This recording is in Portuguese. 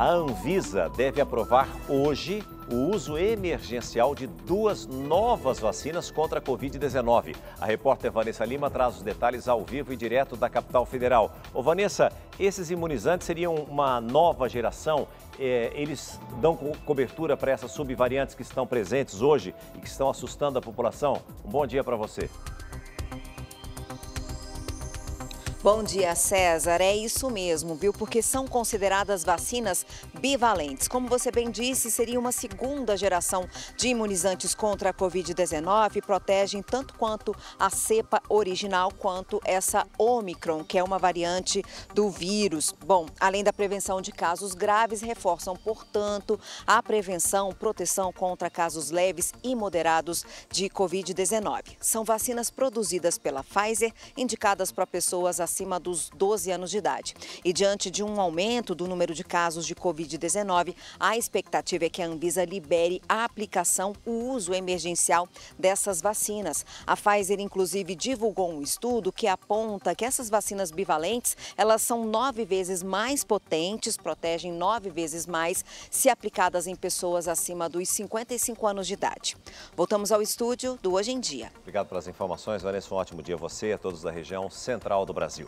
A Anvisa deve aprovar hoje o uso emergencial de duas novas vacinas contra a Covid-19. A repórter Vanessa Lima traz os detalhes ao vivo e direto da capital federal. Ô Vanessa, esses imunizantes seriam uma nova geração? É, eles dão cobertura para essas subvariantes que estão presentes hoje e que estão assustando a população? Um bom dia para você. Bom dia, César. É isso mesmo, viu? Porque são consideradas vacinas bivalentes. Como você bem disse, seria uma segunda geração de imunizantes contra a Covid-19 e protegem tanto quanto a cepa original quanto essa Omicron, que é uma variante do vírus. Bom, além da prevenção de casos graves, reforçam, portanto, a prevenção, proteção contra casos leves e moderados de Covid-19. São vacinas produzidas pela Pfizer, indicadas para pessoas acima acima dos 12 anos de idade. E diante de um aumento do número de casos de Covid-19, a expectativa é que a Anvisa libere a aplicação, o uso emergencial dessas vacinas. A Pfizer, inclusive, divulgou um estudo que aponta que essas vacinas bivalentes, elas são nove vezes mais potentes, protegem nove vezes mais se aplicadas em pessoas acima dos 55 anos de idade. Voltamos ao estúdio do Hoje em Dia. Obrigado pelas informações, Vanessa. Um ótimo dia a você e a todos da região central do Brasil.